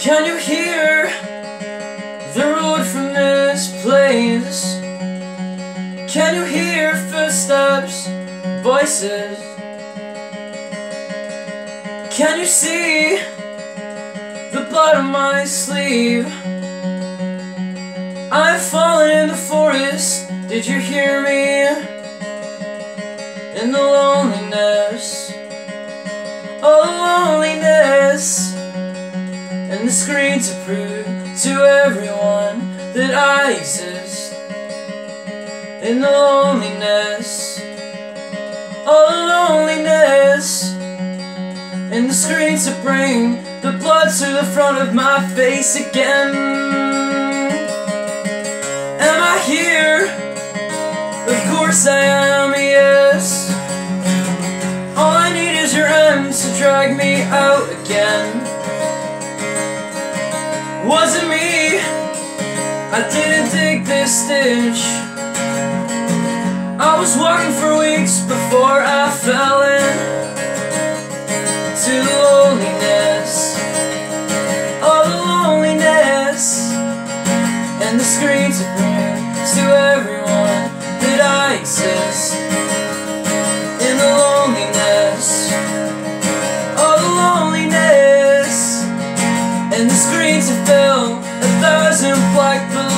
Can you hear the road from this place? Can you hear footsteps, voices? Can you see the blood on my sleeve? I've fallen in the forest, did you hear me? In the loneliness, oh loneliness the screen to prove to everyone that I exist In the loneliness, oh the loneliness. And the screen to bring the blood to the front of my face again. Am I here? Of course I am, yes. All I need is your hand to drag me out again Was it me? I didn't dig this ditch. I was walking for weeks before I fell in To the loneliness. Oh, the loneliness. And the screen to bring to everyone that I exist black balloons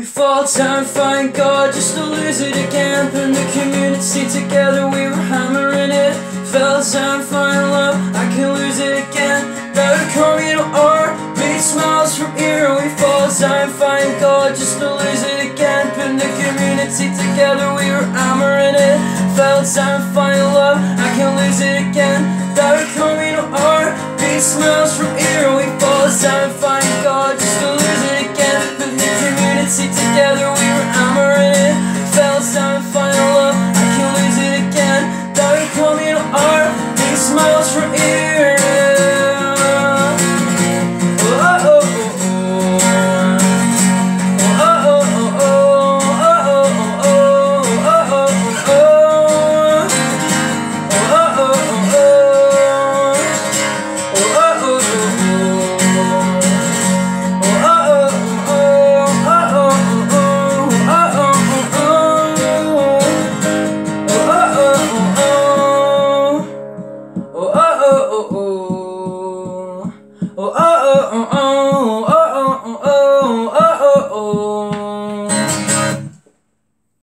We fall down, find God just to lose it again. Putting the community together, we were hammering it. Fell down, find love, I can lose it again. Better to R, made smiles from ear. We fall down, find God just to lose it again. Putting the community together, we were hammering it. Fell down, find love, I can lose it again. Better to R, made smiles from ear. We fall down, find God just to lose it again together we were